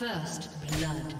First blood.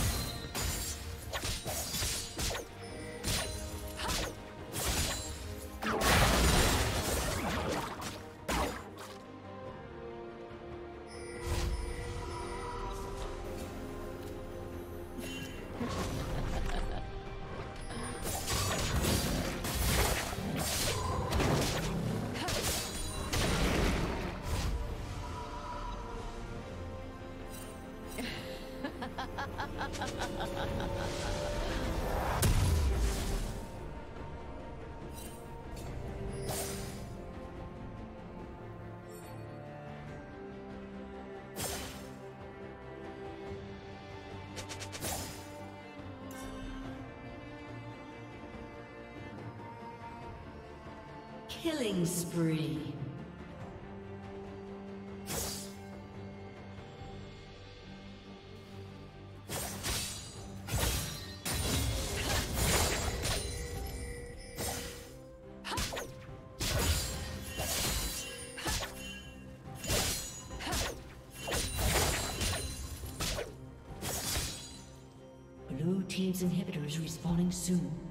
Killing spree. Blue Team's inhibitor is respawning soon.